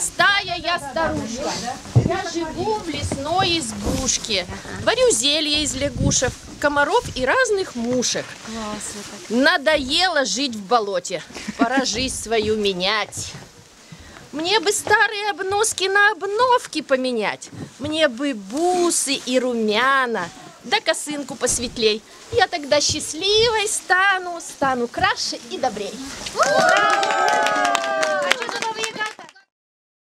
Простая я старушка. Я живу в лесной избушке. Варю зелье из лягушек, комаров и разных мушек. Надоело жить в болоте. Пора жизнь свою менять. Мне бы старые обноски на обновки поменять. Мне бы бусы и румяна. Да косынку посветлей. Я тогда счастливой стану, стану краше и добрей. Ура!